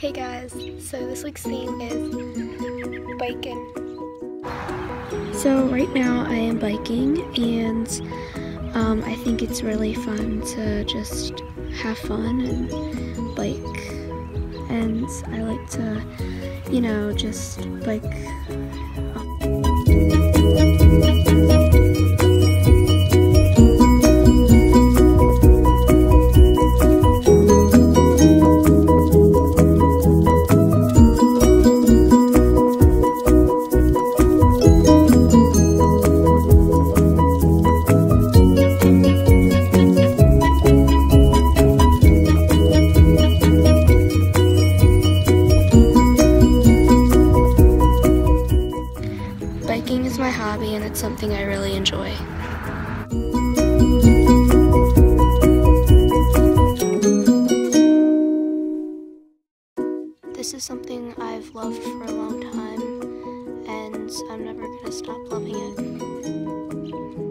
Hey guys, so this week's theme is biking. So right now I am biking and um, I think it's really fun to just have fun and bike and I like to, you know, just bike my hobby and it's something I really enjoy. This is something I've loved for a long time and I'm never going to stop loving it.